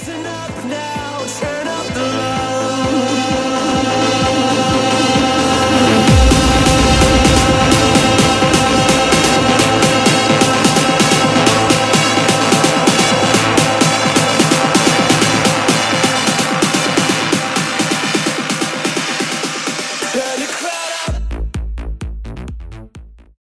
listen up.